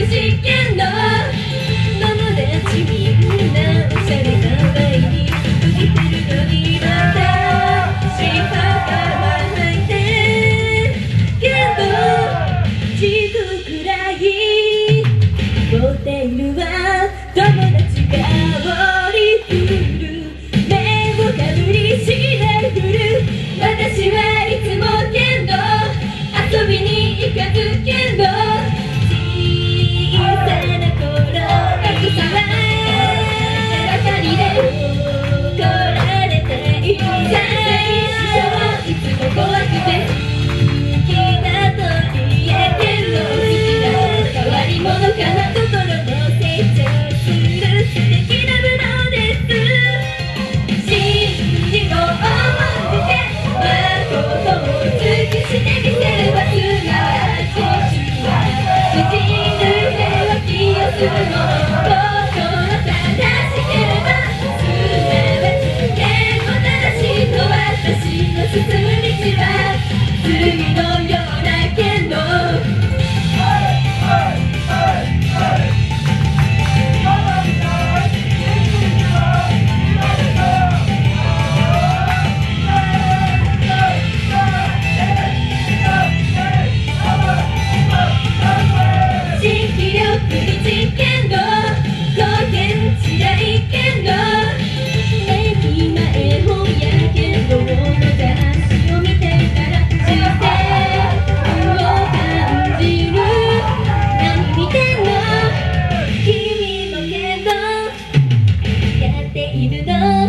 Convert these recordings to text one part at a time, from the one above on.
Music enough.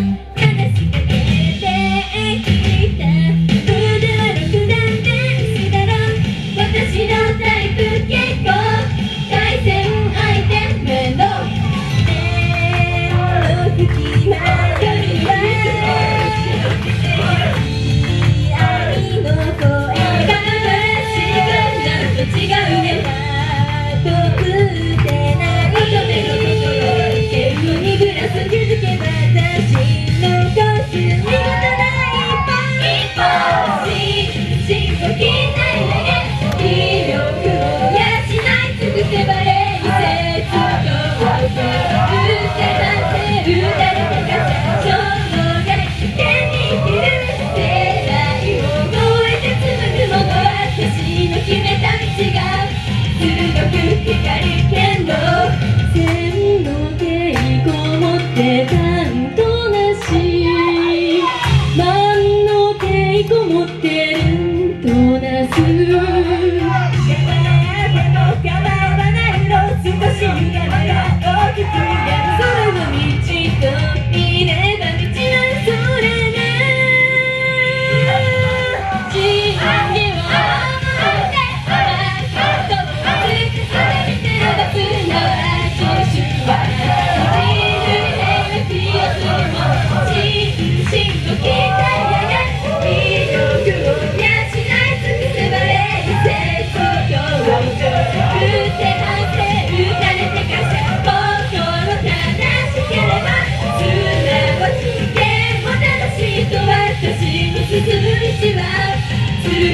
てるとなす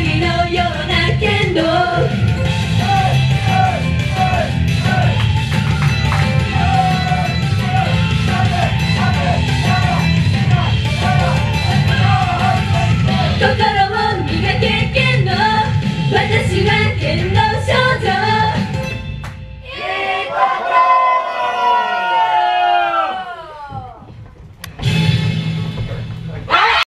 you know you're